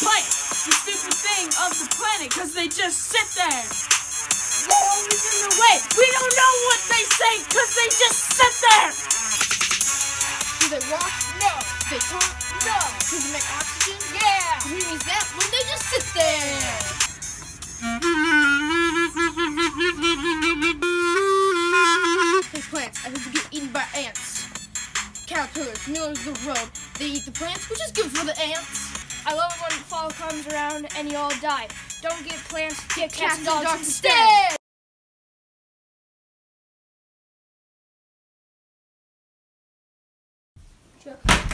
Play the stupid thing of the planet, cause they just sit there. We're always in the way. We don't know what they say, cause they just sit there. Do they walk? No. Do they talk? No. Do they make oxygen? Yeah. caterpillars, known as the rogue. They eat the plants, which is good for the ants. I love it when fall comes around and you all die. Don't get plants, get cats, and dogs, instead. Sure.